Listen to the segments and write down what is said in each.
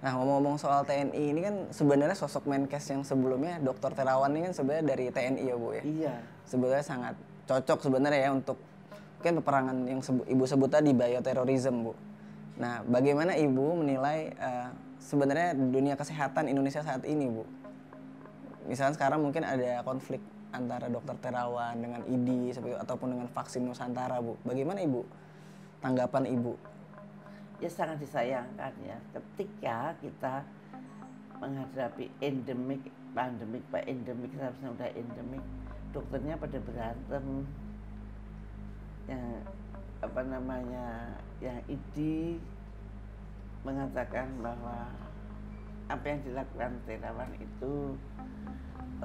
Nah ngomong-ngomong soal TNI ini kan sebenarnya sosok Menkes yang sebelumnya Dr. Terawan ini kan sebenarnya dari TNI ya Bu ya. Iya. Sebenarnya sangat cocok sebenarnya ya untuk mungkin peperangan yang sebu- Ibu sebut tadi bioterorisme Bu. Nah bagaimana Ibu menilai eh, sebenarnya dunia kesehatan Indonesia saat ini Bu? Misalnya sekarang mungkin ada konflik antara Dr. Terawan dengan IDI ataupun dengan vaksin Nusantara Bu. Bagaimana Ibu tanggapan Ibu? Ya sangat disayangkan ya. Ketika kita menghadapi endemik, pandemik, pak endemik seharusnya udah endemik, dokternya pada berantem, yang apa namanya, yang ID mengatakan bahwa apa yang dilakukan Terawan itu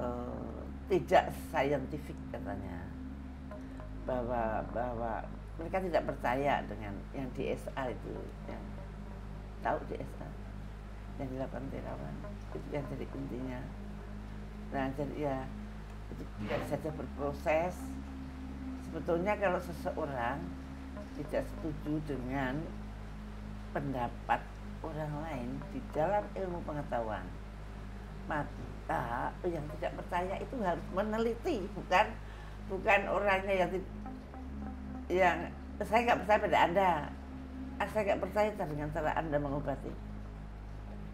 eh, tidak saintifik katanya. Bahwa bahwa mereka tidak percaya dengan yang di SA itu yang tahu di SA yang dilakukan Terawan itu yang jadi intinya nah jadi ya itu tidak saja berproses. Sebetulnya kalau seseorang tidak setuju dengan pendapat orang lain di dalam ilmu pengetahuan maka yang tidak percaya itu harus meneliti bukan bukan orangnya yang yang saya nggak percaya pada anda. Ah, saya nggak percaya dengan cara anda mengobati.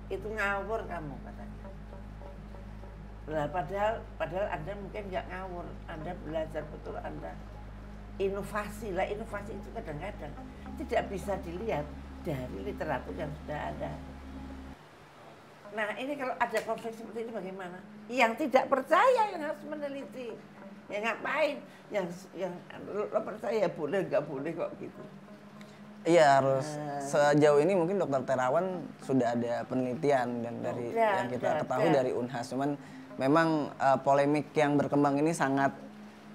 Itu ngawur kamu katanya. Lah, padahal padahal anda mungkin nggak ngawur. Anda belajar betul anda. Inovasi lah inovasi itu kadang-kadang tidak bisa dilihat dari literatur yang sudah ada. Nah ini kalau ada konflik seperti ini bagaimana? Yang tidak percaya yang harus meneliti. Ya ngapain? Yang yang lo, percaya boleh nggak boleh kok gitu. Iya harus sejauh ini mungkin dokter Terawan sudah ada penelitian dan dari Udah, yang kita udah, ketahui udah. dari Unhas cuman memang eh, polemik yang berkembang ini sangat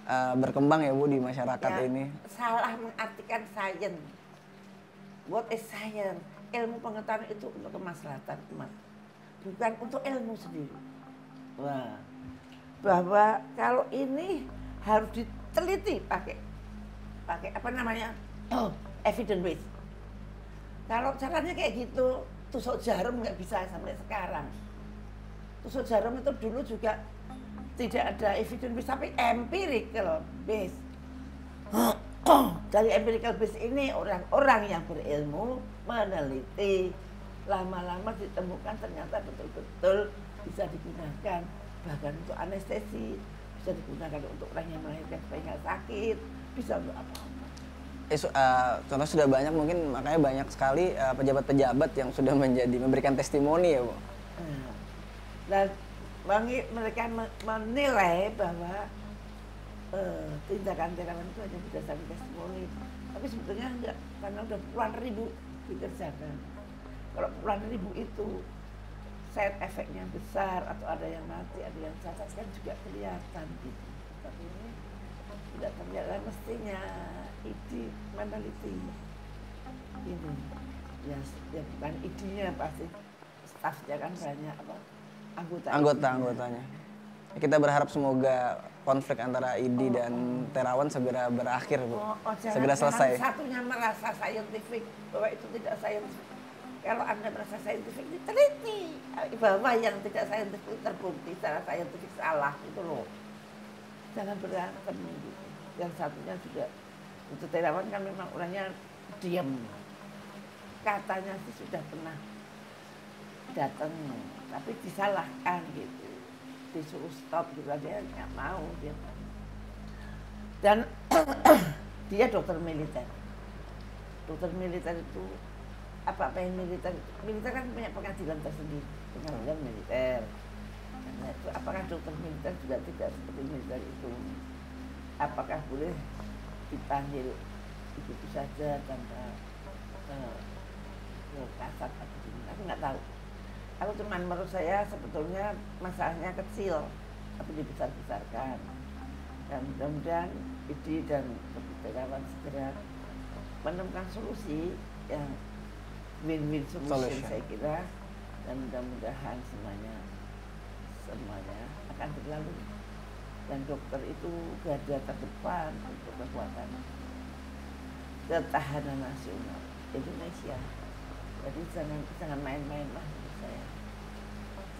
eh, berkembang ya Bu di masyarakat Ya, ini. Salah mengartikan science. What is science? Ilmu pengetahuan itu untuk kemaslahatan umat, bukan untuk ilmu sendiri. Wah, bahwa kalau ini harus diteliti pakai pakai apa namanya oh, evidence base. Kalau caranya kayak gitu, tusuk jarum nggak bisa sampai sekarang. Tusuk jarum itu dulu juga tidak ada evidence base, tapi empirical base. Dari empirical base ini orang-orang yang berilmu meneliti lama-lama ditemukan ternyata betul-betul bisa digunakan bahkan untuk anestesi bisa digunakan untuk orang yang melahirkan supaya sakit bisa untuk apa-apa Eh, eh, contoh sudah banyak mungkin makanya banyak sekali eh, pejabat-pejabat yang sudah menjadi memberikan testimoni ya Bu. Nah, dan mengi- mereka me- menilai bahwa eh, tindakan terawan itu hanya berdasarkan testimoni. Tapi sebetulnya enggak, karena udah puluhan ribu dikerjakan. Kalau puluhan ribu itu side efeknya besar atau ada yang mati, ada yang cacat kan juga kelihatan gitu. Tapi ini tidak terlihat mestinya idi meneliti ini ya, ya bukan idinya pasti stafnya kan banyak apa anggota Anggota-anggotanya. Kita berharap semoga konflik antara IDI dan Terawan segera berakhir Bu. Oh, oh, segera selesai. satunya merasa saintifik bahwa itu tidak saintifik kalau anda merasa saintifik diteliti. Bahwa yang tidak saintifik terbukti secara saintifik salah itu loh. Jangan berantem. Gitu. yang satunya juga itu Terawan kan memang orangnya diam. Katanya sih sudah pernah datang tapi disalahkan gitu. Disuruh stop gitu dia nggak mau dia dan dia dokter militer. Dokter militer itu apa apa yang militer? Militer kan punya pengadilan tersendiri pengadilan militer. Karena itu apakah dokter militer juga tidak seperti militer itu? Apakah boleh dipanggil begitu saja tanpa eh, ke kasat atau gimana? Aku nggak tahu. Aku cuman menurut saya sebetulnya masalahnya kecil tapi dibesar-besarkan. Dan mudah-mudahan IDI dan Terawan segera menemukan solusi yang win-win solution Solution. saya kira dan mudah-mudahan semuanya semuanya akan berlalu dan dokter itu garda terdepan untuk kekuatan ketahanan nasional Indonesia jadi jangan jangan main-main lah saya.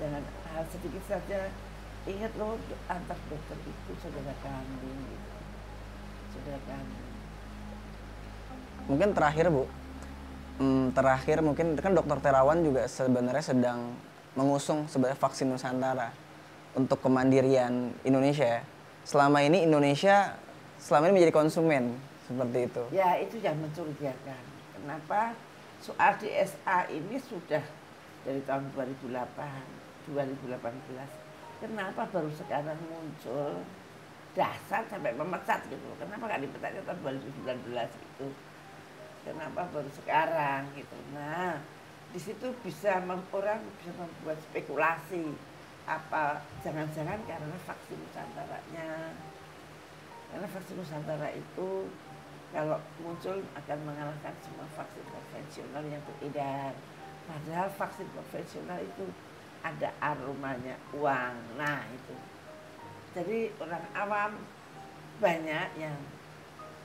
jangan hal sedikit saja ingat loh antar dokter itu saudara kami gitu. saudara kami Mungkin terakhir Bu, hmm, terakhir mungkin kan Dokter Terawan juga sebenarnya sedang mengusung sebenarnya vaksin Nusantara untuk kemandirian Indonesia. ya. Selama ini Indonesia selama ini menjadi konsumen seperti itu. Ya itu yang mencurigakan. Kenapa soal DSA ini sudah dari tahun 2008, 2018. Kenapa baru sekarang muncul dasar sampai memecat gitu? Kenapa nggak dipecat tahun 2019 itu? Kenapa baru sekarang gitu? Nah di situ bisa orang bisa membuat spekulasi apa jangan-jangan karena vaksin Nusantaranya karena vaksin Nusantara itu kalau muncul akan mengalahkan semua vaksin konvensional yang beredar. Padahal vaksin konvensional itu ada aromanya uang. Nah itu. Jadi orang awam banyak yang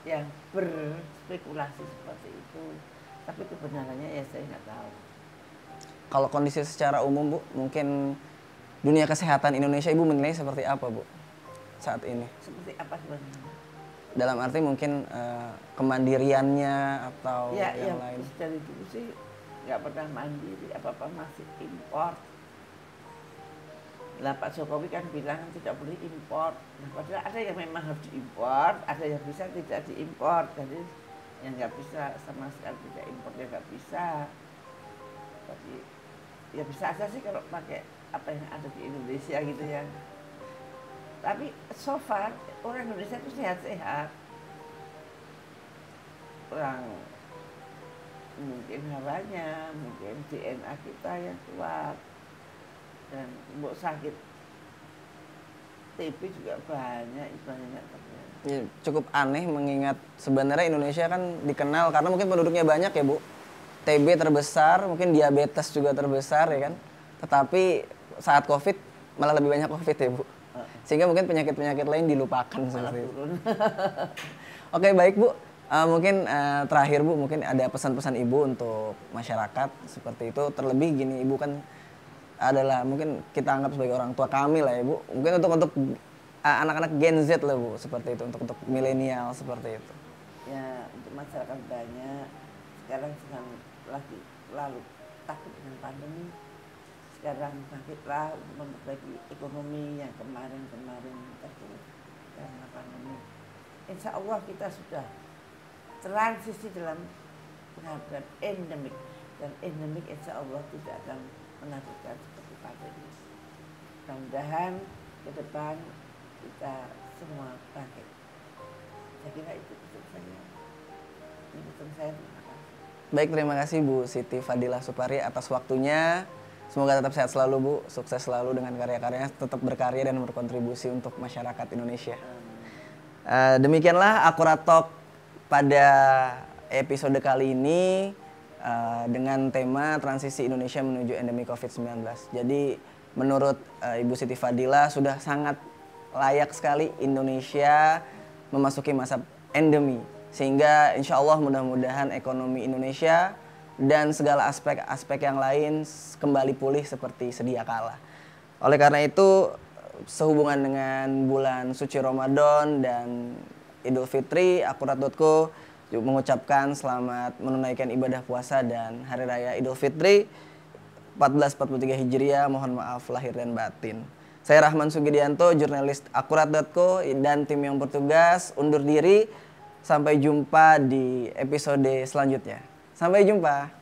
yang berspekulasi seperti itu. Tapi kebenarannya ya saya nggak tahu. Kalau kondisi secara umum Bu, mungkin dunia kesehatan Indonesia Ibu menilai seperti apa Bu saat ini? Seperti apa sebenarnya? Dalam arti mungkin eh, kemandiriannya atau ya, yang yang lain. dari dulu sih nggak pernah mandiri, apa-apa masih impor. Lah Pak Jokowi kan bilang tidak boleh impor. Nah, padahal ada yang memang harus diimpor, ada yang bisa tidak diimpor. Jadi yang nggak bisa sama sekali tidak impor ya nggak bisa. Tapi ya bisa aja sih kalau pakai apa yang ada di Indonesia gitu ya. Tapi so far orang Indonesia itu sehat-sehat. Orang mungkin hawanya, mungkin DNA kita yang kuat dan mau sakit TB juga banyak banyak. Ya, cukup aneh mengingat sebenarnya Indonesia kan dikenal karena mungkin penduduknya banyak ya Bu. TB terbesar, mungkin diabetes juga terbesar ya kan. Tetapi saat Covid malah lebih banyak Covid ya Bu. Sehingga mungkin penyakit-penyakit lain dilupakan seperti itu. Oke baik Bu, Eh, mungkin eh, terakhir Bu mungkin ada pesan-pesan Ibu untuk masyarakat seperti itu. Terlebih gini Ibu kan adalah mungkin kita anggap sebagai orang tua kami lah ya. Mungkin untuk untuk anak-anak Gen Z lah Bu seperti itu untuk untuk milenial seperti itu. ya untuk masyarakat banyak sekarang sedang lagi lalu takut dengan pandemi sekarang bangkitlah untuk memperbaiki ekonomi yang kemarin-kemarin terpuruk karena pandemi insya Allah kita sudah transisi dalam menghadapi endemik dan endemik insya Allah tidak akan menakutkan seperti pandemi mudah-mudahan ke depan kita semua bangkit. Saya kira itu pesan saya. Ini pesan saya terima kasih. Baik terima kasih Bu Siti Fadila Supari atas waktunya. Semoga tetap sehat selalu Bu, sukses selalu dengan karya-karyanya, tetap berkarya dan berkontribusi untuk masyarakat Indonesia. Eh, demikianlah Akurat Talk pada episode kali ini eh, dengan tema transisi Indonesia menuju endemi COVID-19. Jadi menurut eh, Ibu Siti Fadila sudah sangat layak sekali Indonesia memasuki masa endemi. Sehingga insya Allah mudah-mudahan ekonomi Indonesia dan segala aspek-aspek yang lain kembali pulih seperti sedia kala. Oleh karena itu sehubungan dengan bulan suci Ramadan dan Idul Fitri, Akurat.co mengucapkan selamat menunaikan ibadah puasa dan Hari Raya Idul Fitri 1443 Hijriah. Mohon maaf lahir dan batin. Saya Rahman Sugidianto, jurnalis Akurat.co dan tim yang bertugas undur diri. Sampai jumpa di episode selanjutnya. Sampai jumpa.